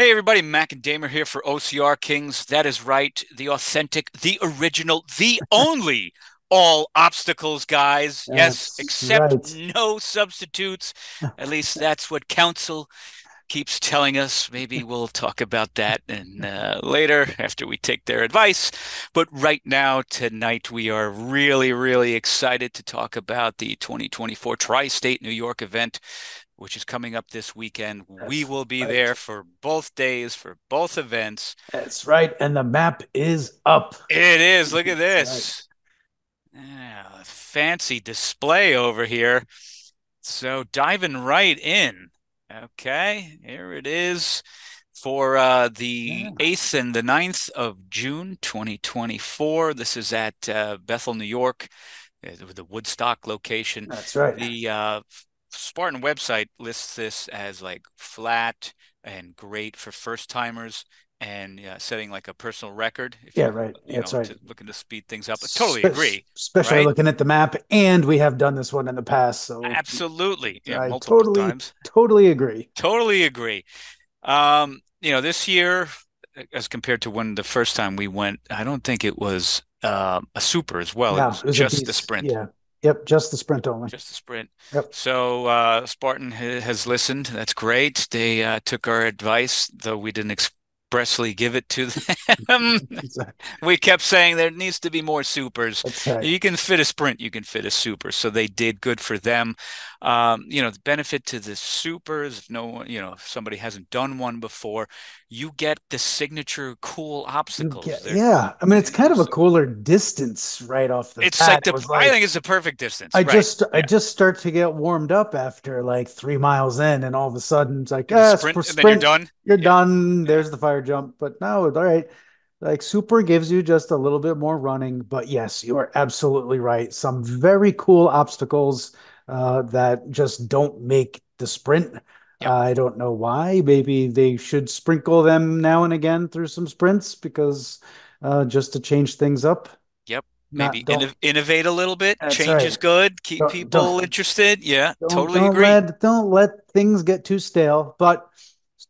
Hey everybody, Mac and Damer here for OCR Kings. That is right, the authentic, the original, the only all obstacles guys. yes, except right. no substitutes. At least that's what counsel keeps telling us. Maybe we'll talk about that and uh, later after we take their advice. But right now, tonight, we are really, really excited to talk about the 2024 Tri State New York event which is coming up this weekend. That's we will be right. there for both days, for both events. That's right. And the map is up. It is. Look at this. Right. Yeah, fancy display over here. So diving right in. Okay, here it is for uh, the yeah. 8th and the 9th of June 2024. This is at uh, Bethel, New York, uh, the Woodstock location. That's right. The uh, Spartan website lists this as like flat and great for first timers and uh, setting like a personal record. yeah, right. That's know, right. To, looking to speed things up. I totally agree. Especially right? looking at the map, and we have done this one in the past. So absolutely, yeah, I multiple totally, times. Totally agree. Totally agree. Um, you know, this year, as compared to when the first time we went, I don't think it was uh, a super as well. Yeah, it was, it was just the sprint. Yeah, Yep, just the sprint only. Just the sprint. Yep. So uh, Spartan ha- has listened. That's great. They uh, took our advice, though we didn't ex- expressly give it to them. we kept saying there needs to be more supers. Right. You can fit a sprint, you can fit a super. So they did good for them. Um, you know, the benefit to the supers, if no one, you know, if somebody hasn't done one before, you get the signature cool obstacles. Get, yeah. I mean, it's kind of a cooler distance right off the It's like the, like, I think it's a perfect distance. I right. just, yeah. I just start to get warmed up after like three miles in and all of a sudden it's like, ah, sprint, sprint, you're done. You're yeah. done. There's the fire jump, but no, all right. Like super gives you just a little bit more running, but yes, you are absolutely right. Some very cool obstacles uh, that just don't make the sprint. Yep. I don't know why. Maybe they should sprinkle them now and again through some sprints because uh, just to change things up. Yep. Maybe Not, innovate a little bit. Change right. is good. Keep don't, people don't, interested. Yeah, totally agree. Let, don't let things get too stale. But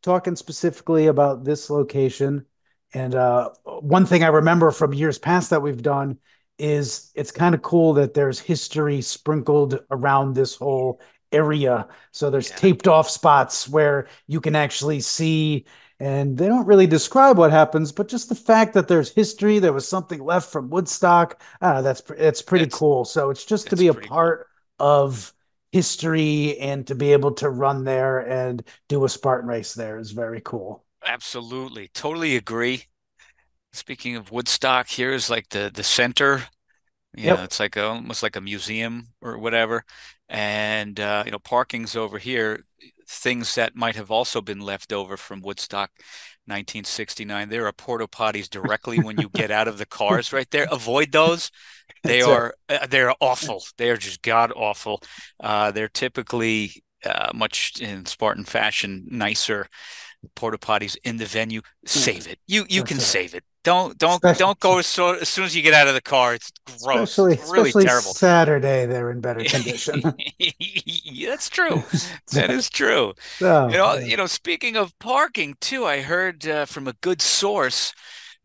talking specifically about this location. And uh, one thing I remember from years past that we've done is it's kind of cool that there's history sprinkled around this whole area. So there's yeah. taped off spots where you can actually see, and they don't really describe what happens, but just the fact that there's history, there was something left from Woodstock. Uh, that's it's pretty it's, cool. So it's just to be a part cool. of history and to be able to run there and do a Spartan race there is very cool. Absolutely. Totally agree. Speaking of Woodstock, here is like the the center. Yeah, yep. it's like a, almost like a museum or whatever. And uh, you know, parking's over here. Things that might have also been left over from Woodstock 1969. There are porta potties directly when you get out of the cars right there. Avoid those. They are uh, they're awful. They are just god awful. Uh, they're typically uh, much in Spartan fashion nicer porta potties in the venue. Save it. You you That's can save it. Don't don't especially, don't go so as soon as you get out of the car. It's gross. Especially, it's really especially terrible. Saturday they're in better condition. That's true. that is true. You know, you know. Speaking of parking, too, I heard uh, from a good source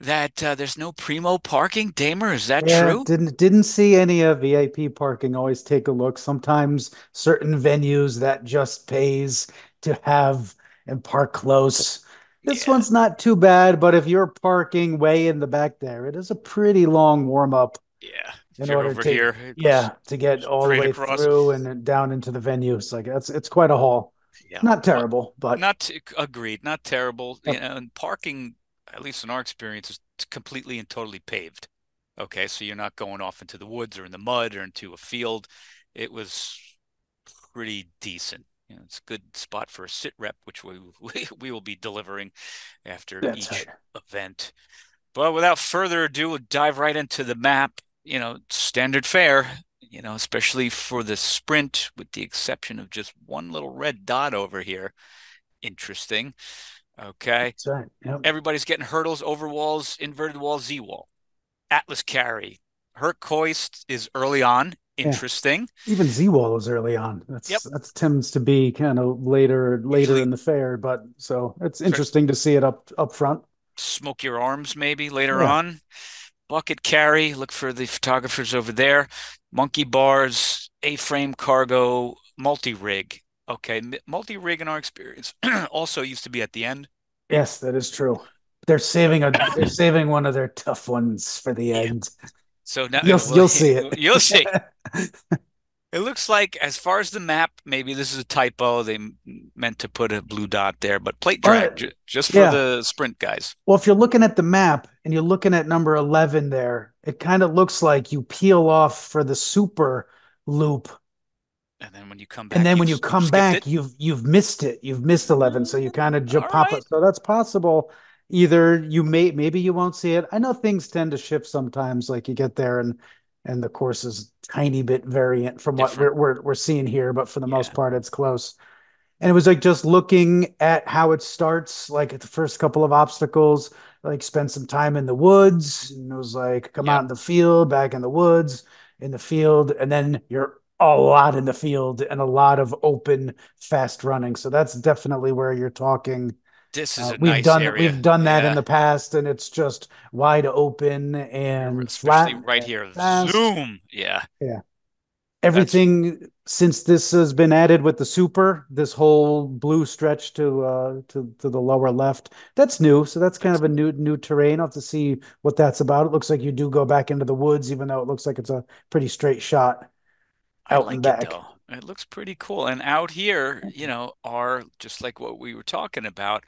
that uh, there's no primo parking. Damer, is that yeah, true? Didn't didn't see any of VIP parking. Always take a look. Sometimes certain venues that just pays to have and park close. This yeah. one's not too bad, but if you're parking way in the back there, it is a pretty long warm up. Yeah. In order to, here, yeah, to get all the way across. through and down into the venue. It's like it's it's quite a haul. Yeah. Not terrible, but not t- agreed. Not terrible. Yep. You know, and parking at least in our experience, is completely and totally paved. Okay, so you're not going off into the woods or in the mud or into a field. It was pretty decent. You know, it's a good spot for a sit rep, which we we, we will be delivering after That's each right. event. But without further ado, we'll dive right into the map. You know, standard fare. You know, especially for the sprint, with the exception of just one little red dot over here. Interesting. Okay. That's right. Yep. Everybody's getting hurdles, over walls, inverted wall, Z wall. Atlas carry. Herc hoist is early on Yeah. interesting. Even Z-Wall was early on. That's Yep. that tends to be kind of later later Usually in the fair, but so it's interesting to see it up up front. smoke your arms maybe later Yeah. on. Bucket carry, look for the photographers over there. Monkey bars, A-frame cargo, multi-rig. Okay, multi-rig in our experience also used to be at the end. Yes, that is true. They're saving a they're saving one of their tough ones for the Yeah. end. So now You'll well, you'll see it. You'll see. It looks like, as far as the map, maybe this is a typo. They meant to put a blue dot there, but plate drag Uh, ju- just for yeah. the sprint guys. Well, if you're looking at the map and you're looking at number 11 there, it kind of looks like you peel off for the super loop. And then when you come back, And then when you've come back, it. you've you've missed it. You've missed 11. So you kind of pop right. it. So that's possible. Either you may maybe you won't see it. I know things tend to shift sometimes, like you get there and and the course is tiny bit variant from what we're we're, we're seeing here, but for the most part, it's close. And it was like just looking at how it starts, like at the first couple of obstacles, like spend some time in the woods. And it was like come Yep. out in the field, back in the woods, in the field, and then you're a lot in the field and a lot of open, fast running. So that's definitely where you're talking. This is Uh, a we've nice done area. we've done that in the past, and it's just wide open and flat right and here. fast. Zoom. Yeah. Yeah. That's Everything since this has been added with the super, this whole blue stretch to uh to to the lower left, that's new. So that's kind that's of a new new terrain. I'll have to see what that's about. It looks like you do go back into the woods, even though it looks like it's a pretty straight shot I out and like it back. though. It looks pretty cool. And out here, you know, are just like what we were talking about,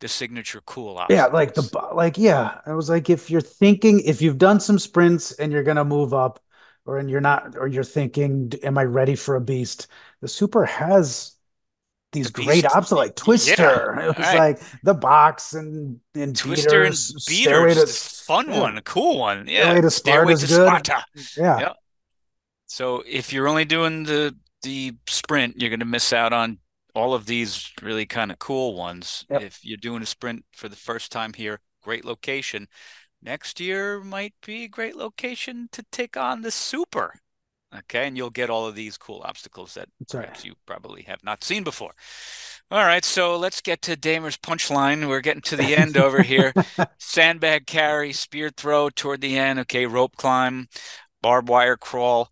the signature cool Yeah, like the like yeah, I was like if you're thinking if you've done some sprints and you're gonna move up or and you're not or you're thinking am I ready for a beast? The super has these The great obstacles y- like Yeah. Twister. It was right. like the box and and Twister and beaters, Stairway Beaters, to fun yeah, one, a cool one. Stairway Yeah. to Stairway to good. Sparta. Yeah, Yep. So if you're only doing the the sprint, you're going to miss out on all of these really kind of cool ones. yep, If you're doing a sprint for the first time here, great location. Next year might be a great location to take on the super. Okay, and you'll get all of these cool obstacles that right. perhaps you probably have not seen before. All right, so let's get to Damer's punchline. We're getting to the end over here. Sandbag carry, spear throw toward the end. Okay, rope climb, barbed wire crawl,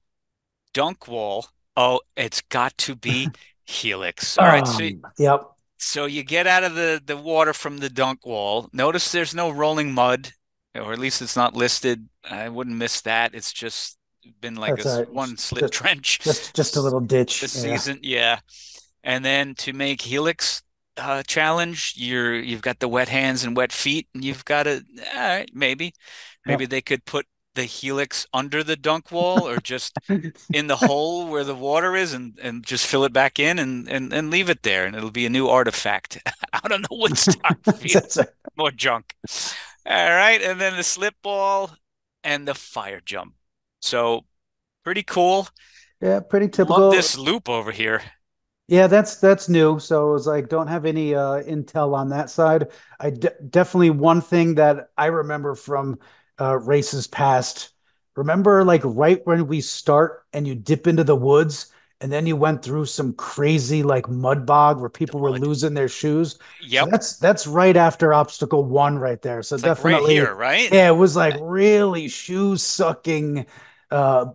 dunk wall. Oh, it's got to be helix. All right, so Um, yep. so you get out of the the water from the dunk wall. Notice there's no rolling mud, or at least it's not listed. I wouldn't miss that. It's just been like a That's right. one slip Just trench just just a little ditch. this Yeah. season. Yeah. And then to make helix uh challenge, you're you've got the wet hands and wet feet, and you've got to all right, maybe maybe Yep. they could put the helix under the dunk wall or just in the hole where the water is and, and just fill it back in and, and, and leave it there and it'll be a new artifact out on the Woodstock field. More junk. All right, and then the slip ball and the fire jump. So pretty cool. Yeah, pretty Love typical. this loop over here. Yeah, that's that's new. So it was like, don't have any uh intel on that side. I de definitely one thing that I remember from uh races past. Remember like right when we start and you dip into the woods and then you went through some crazy like mud bog where people were losing their shoes. So that's that's right after obstacle one right there. So It's like right definitely here, right? yeah, it was like really shoe sucking uh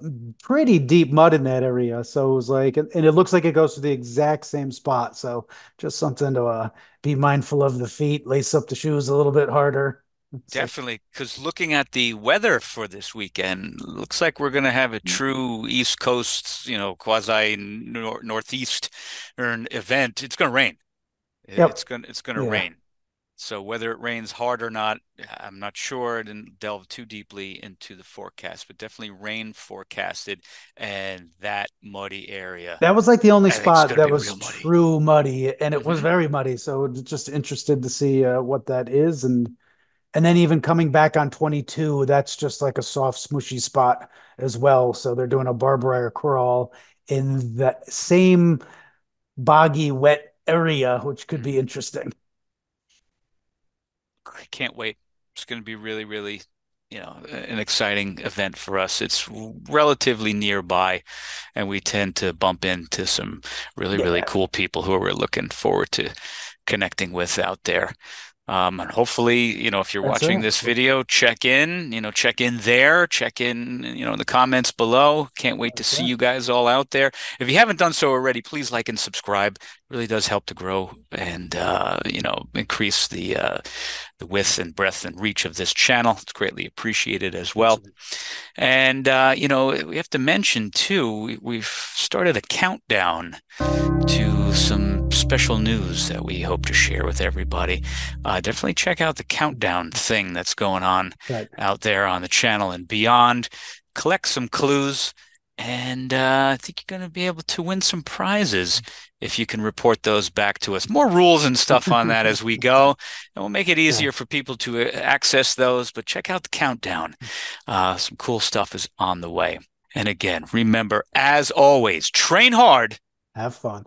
pretty deep mud in that area so it was like and, and it looks like it goes to the exact same spot so just something to uh be mindful of the feet lace up the shoes a little bit harder Definitely, because looking at the weather for this weekend, looks like we're going to have a true East Coast, you know, quasi nor northeast event. It's going to rain. yep It's going it's going to yeah rain. So whether it rains hard or not, I'm not sure. I didn't delve too deeply into the forecast, but definitely rain forecasted and that muddy area. that was like the only I spot that was muddy. true muddy and it was hmm very muddy so just interested to see uh, what that is and and then even coming back on 22 that's just like a soft smooshy spot as well so they're doing a barbed wire crawl in that same boggy wet area which could be hmm interesting Can't wait. It's going to be really, really you know, an exciting event for us. It's relatively nearby, and we tend to bump into some really, yeah. really cool people who we're looking forward to connecting with out there. Um, and hopefully, you know, if you're That's watching it. this video, check in, you know, check in there, check in, you know, in the comments below. Can't wait That's to see you guys all out there. If you haven't done so already, please like and subscribe. It really does help to grow and, uh, you know, increase the, uh, the width and breadth and reach of this channel. It's greatly appreciated as well. Absolutely. And, uh, you know, we have to mention too, we've started a countdown to special news that we hope to share with everybody. Uh, definitely check out the countdown thing that's going on right. out there on the channel and beyond. Collect some clues, and uh, I think you're going to be able to win some prizes if you can report those back to us. More rules and stuff on that as we go, and we'll make it easier yeah. for people to uh, access those. But check out the countdown. Uh, some cool stuff is on the way. And again, remember, as always, train hard. Have fun.